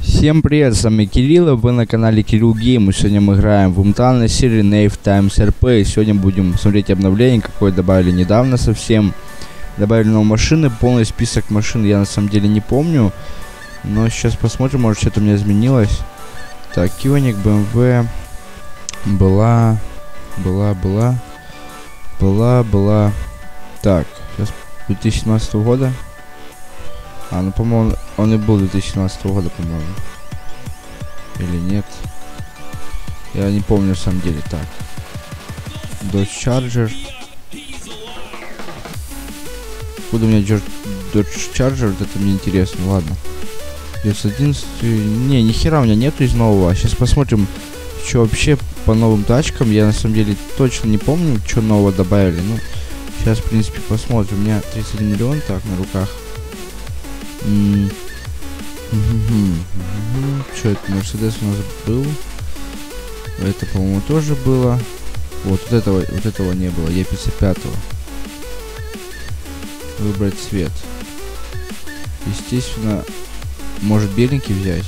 Всем привет, с вами Кирилл, вы на канале Кирилл Гейм, и сегодня мы играем в умтанной серии Nave Times RP, и сегодня будем смотреть обновление, какое добавили недавно совсем. Добавили новые машины, полный список машин я на самом деле не помню, но сейчас посмотрим, может что-то у меня изменилось. Так, Кионик, BMW, была, была, была, была, была, так, сейчас 2017 года. А, ну, по-моему, он и был 2017 года, по-моему. Или нет? Я не помню, на самом деле. Так. Dodge Charger. Откуда у меня Dodge Charger? Это мне интересно. Ладно. 911. Не, ни хера у меня нету из нового. Сейчас посмотрим, что вообще по новым тачкам. Я на самом деле точно не помню, что нового добавили. Ну, сейчас, в принципе, посмотрим. У меня 31 миллион так на руках. Что это? Мерседес у нас был. Это, по-моему, тоже было. Вот, вот этого, вот этого не было. Е55. Выбрать цвет. Естественно, может беленький взять.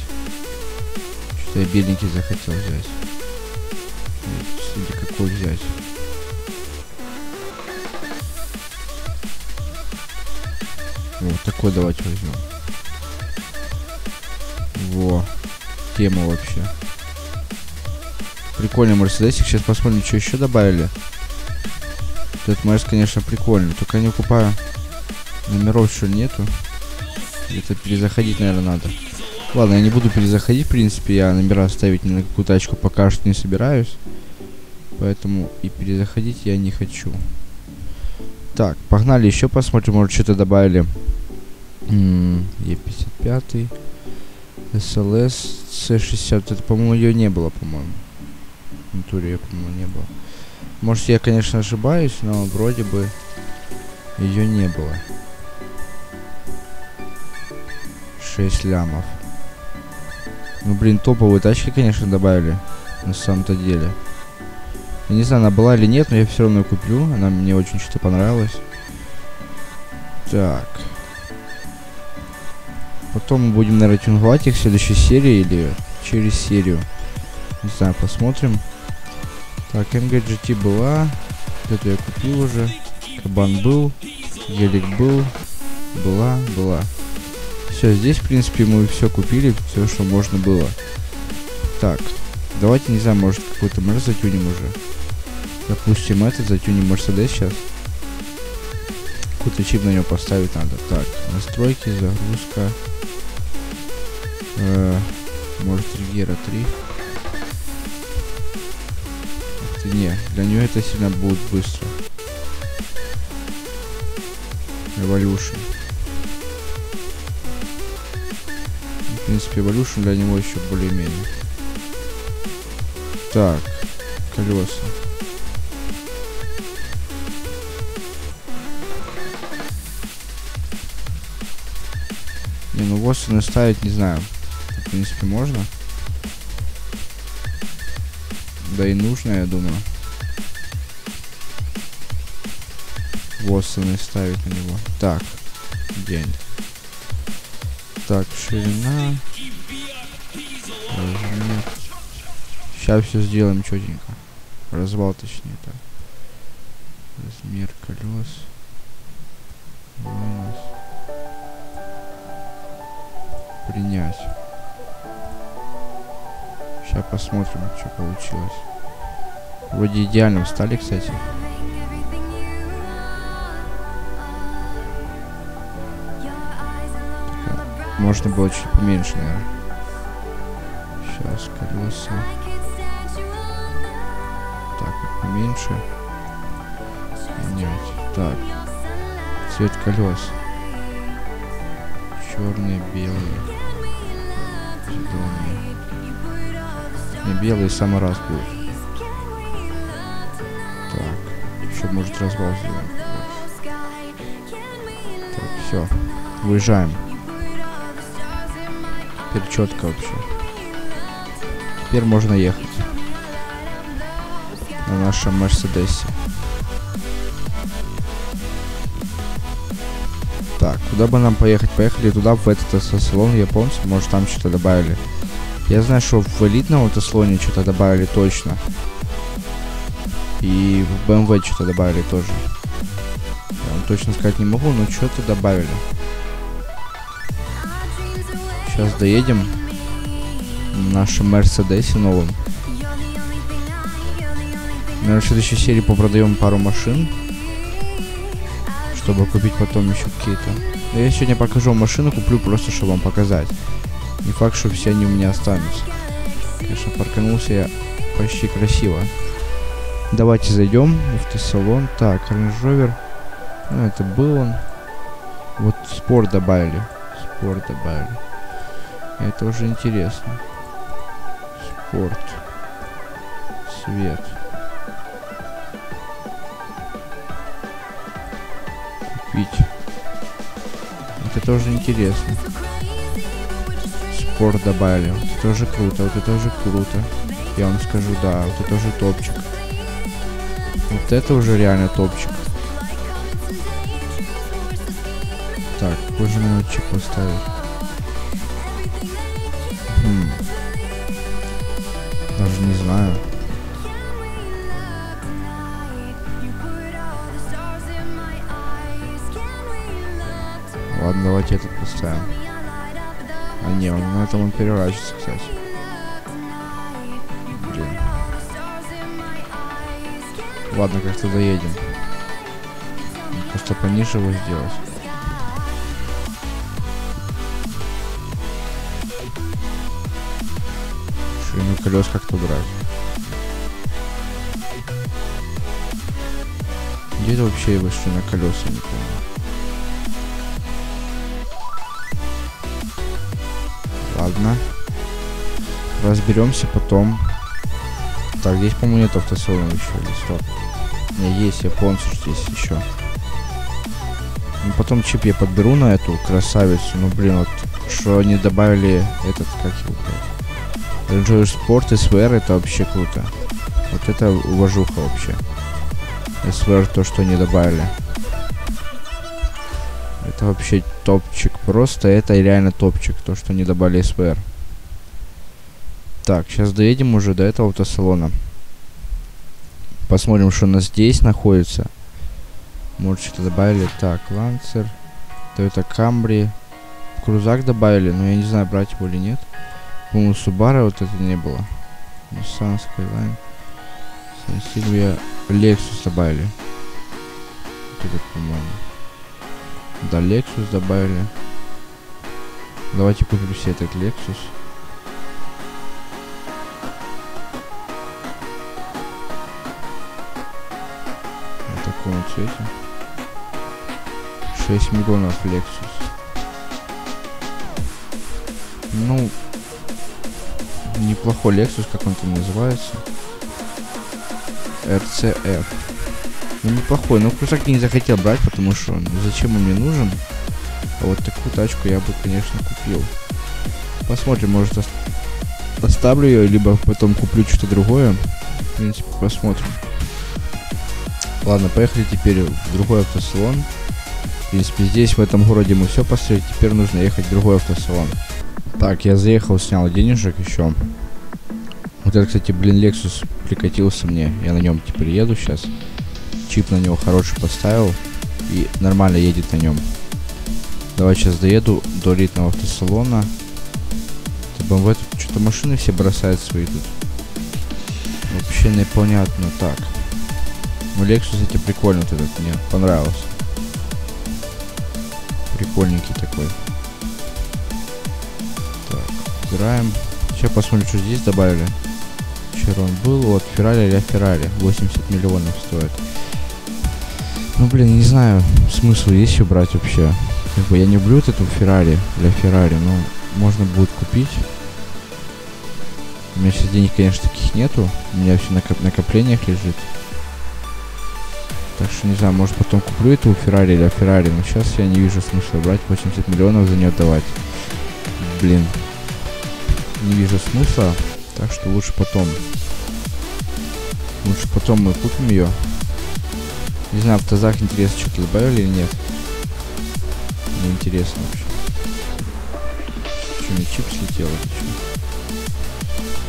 Что-то я беленький захотел взять. Или какой взять? Вот такой давайте возьмем. Во. Тема вообще. Прикольный Мерседесик. Сейчас посмотрим, что еще добавили. Этот Мерс, конечно, прикольный. Только не укупаю. Номеров что нету. Где-то перезаходить, наверное, надо. Ладно, я не буду перезаходить, в принципе. Я номера ставить ни на какую тачку пока что не собираюсь. Поэтому и перезаходить я не хочу. Так, погнали еще посмотрим, может что-то добавили. Е55. SLS C60. Это, по-моему, ее не было, по-моему. В натуре ее, по-моему, не было. Может, я, конечно, ошибаюсь, но вроде бы ее не было. 6 лямов. Ну, блин, топовые тачки, конечно, добавили. На самом-то деле. Я не знаю, она была или нет, но я все равно ее куплю. Она мне очень что-то понравилась. Так. Потом мы будем, наверное, тюнговать их в следующей серии или через серию. Не знаю, посмотрим. Так, МГGT была. Эту я купил уже. Кабан был. Гелик был. Была, была. Все, здесь, в принципе, мы все купили. Все, что можно было. Так, давайте, не знаю, может, какой-то Мерс затюним уже. Допустим, этот затюним Мерседес сейчас. Какой-то чип на него поставить надо. Так, настройки, загрузка. Э, может, Ригера 3. Это не, для нее это сильно будет быстро. Evolution. В принципе, Evolution для него еще более-менее. Так, колеса. Не, ну Воссоны ставить не знаю. В принципе, можно. Да и нужно, я думаю. Воссоны ставить на него. Так, день. Так, ширина. Сейчас все сделаем четенько. Развал точнее так. Размер колес. Минус. Принять. Сейчас посмотрим, что получилось. Вроде идеально встали, кстати. Можно было чуть поменьше, наверное. Сейчас колеса. Поменьше. Менять. Так. Цвет колес. Черные, белые. Зеленые. Не белый самый раз будет. Так. Еще может развал сделаем. Так, все. Выезжаем. Теперь четко вообще. Теперь можно ехать. На нашем Мерседесе. Так, куда бы нам поехать? Поехали туда, в этот салон японцев, может там что-то добавили. Я знаю, что в элитном автослоне что-то добавили точно. И в BMW что-то добавили тоже. Я вам точно сказать не могу, но что-то добавили. Сейчас доедем в нашем Мерседесе новом. Наверное, в следующей серии попродаем пару машин. Чтобы купить потом еще какие-то. Я сегодня покажу машину, куплю просто, чтобы вам показать. Не факт, что все они у меня останутся. Конечно, парканулся я почти красиво. Давайте зайдем в автосалон. Так, Range Rover. Ну, это был он. Вот спорт добавили. Спорт добавили. Это уже интересно. Спорт. Свет. Купить. Это тоже интересно. Спорт добавили. Вот это тоже круто. Вот это тоже круто. Я вам скажу, да, вот это тоже топчик. Вот это уже реально топчик. Так, какой же минутчик поставить? Хм. Даже не знаю. Давайте этот поставим. А не, он на этом он переворачивается, кстати. Блин. Ладно, как-то доедем. Просто пониже его сделать. Ширину колес как-то брать. Где это вообще его ширина колеса, не помню. Ладно. Разберемся потом. Так, здесь, по-моему, нет автосалона еще, или стоп. Не, есть, я помню, что здесь еще. Ну, потом чип я подберу на эту красавицу. Ну, блин, вот, что они добавили этот, как его, блядь. Range Sport SVR, это вообще круто. Вот это уважуха вообще. SVR, то, что они добавили. Это вообще топчик. Просто это реально топчик, то, что они добавили SVR. Так, сейчас доедем уже до этого автосалона. Посмотрим, что у нас здесь находится. Может, что-то добавили. Так, Lancer. Toyota Camry. Крузак добавили, но я не знаю, брать его или нет. По-моему, Subaru вот это не было. Nissan Skyline. Silvia. Lexus добавили. Вот этот, по-моему. Да, Lexus добавили. Давайте купим себе этот Lexus. В таком вот цвете. 6 миллионов Lexus. Ну, неплохой Lexus, как он там называется. RCF. Ну, неплохой. Но крузак я не захотел брать, потому что ну, зачем он мне нужен? А вот такую тачку я бы, конечно, купил. Посмотрим, может оставлю ее, либо потом куплю что-то другое. В принципе, посмотрим. Ладно, поехали теперь в другой автосалон. В принципе, здесь, в этом городе мы все построили. Теперь нужно ехать в другой автосалон. Так, я заехал, снял денежек еще. Вот это, кстати, блин, Lexus прикатился мне. Я на нем теперь еду сейчас. Чип на него хороший поставил. И нормально едет на нем. Давай сейчас доеду до элитного автосалона. Это BMW тут что-то машины все бросают свои тут. Вообще непонятно так. Ну, Lexus эти прикольный вот этот, мне понравился. Прикольненький такой. Так, убираем. Сейчас посмотрим, что здесь добавили. Вчера он был, вот, Феррари или Феррари. 80 миллионов стоит. Ну, блин, не знаю, смысл есть убрать вообще. Как бы я не люблю вот эту Феррари для Феррари, но можно будет купить. У меня сейчас денег, конечно, таких нету. У меня все на накоп накоплениях лежит. Так что не знаю, может потом куплю эту Феррари или Феррари, но сейчас я не вижу смысла брать 80 миллионов за нее давать. Блин. Не вижу смысла, так что лучше потом. Может потом мы купим ее. Не знаю, в тазах интересно, что-то добавили или нет. Мне интересно вообще. Что, мне чип слетел?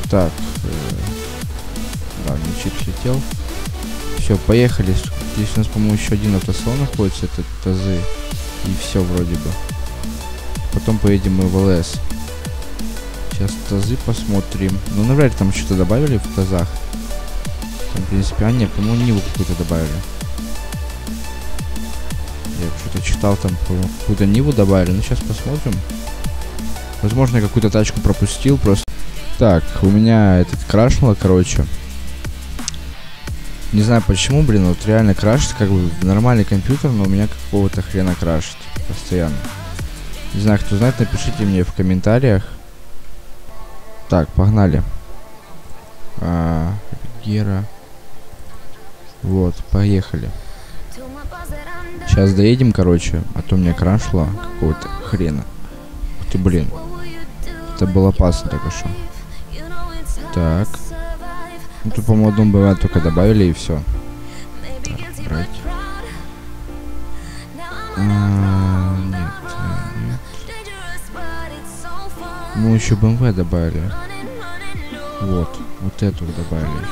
Так. Э да, мне чип слетел. Все, поехали. Здесь у нас, по-моему, еще один автосалон находится, это тазы. И все вроде бы. Потом поедем мы в ЛС. Сейчас тазы посмотрим. Ну, ли там что-то добавили в тазах. Там, в принципе, а нет, по-моему, Ниву какую-то добавили. Я что-то читал, там какую-то Ниву добавили. Ну, сейчас посмотрим. Возможно, я какую-то тачку пропустил просто. Так, у меня этот крашнуло, короче. Не знаю почему, блин, вот реально крашит, как бы нормальный компьютер, но у меня какого-то хрена крашит постоянно. Не знаю, кто знает, напишите мне в комментариях. Так, погнали. А, Гера. Вот, поехали. Сейчас доедем, короче, а то мне крашло какого-то хрена. Ух ты, блин. Это было опасно только что. Так. Ну, тут, по-моему, одну бывает только добавили и все. Так, брать. А, нет, нет. Ну, еще BMW добавили. Вот, вот эту добавили.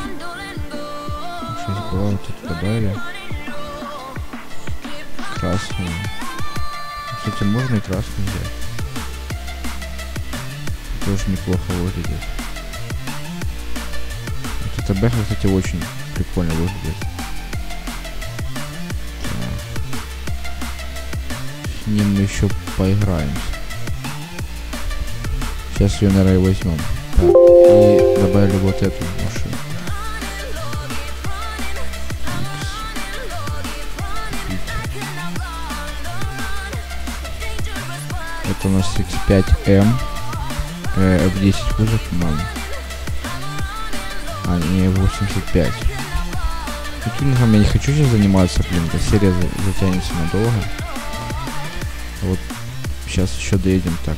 Сейчас была, вот эту добавили. Красную. Кстати, можно и красную взять. Тоже неплохо выглядит. Эта бэха, кстати, очень прикольно выглядит. С ним мы еще поиграем. Сейчас ее, наверное, возьмем. Так, и добавили вот эту Это у нас X5M. Э, F10 кузов, по-моему. А, не 85. Тюнингом я не хочу сейчас заниматься, блин, эта серия затянется надолго. Вот сейчас еще доедем так.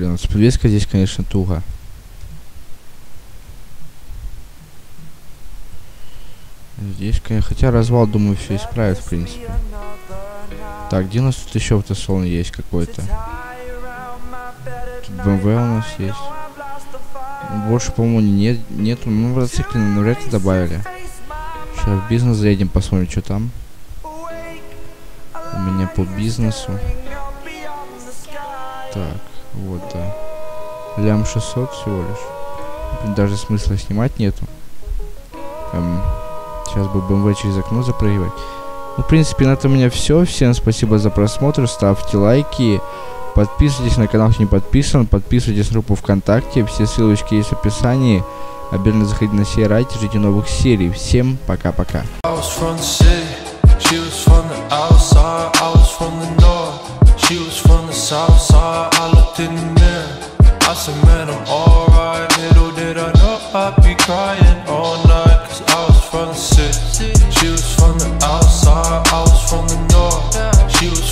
Блин, с подвеской здесь, конечно, туго. Здесь, конечно, хотя развал, думаю, все исправит, в принципе. Так, где у нас тут еще автосалон есть какой-то? Тут BMW у нас есть. Больше, по-моему, нет, нету. Ну, мотоциклы навряд ли добавили. Сейчас в бизнес заедем, посмотрим, что там. У меня по бизнесу. Так. Вот, да. Лям 600 всего лишь. Даже смысла снимать нету. Эм, сейчас бы BMW через окно запрыгивать. Ну, в принципе, на этом у меня все. Всем спасибо за просмотр. Ставьте лайки. Подписывайтесь на канал, кто не подписан. Подписывайтесь на группу ВКонтакте. Все ссылочки есть в описании. Обязательно заходите на сей райт. Ждите новых серий. Всем пока-пока. She was from the south side, walked in there, I said, man, I'm alright. Little did I know I'd be crying all night. Cause I was from the city, she was from the outside. I was from the north, she was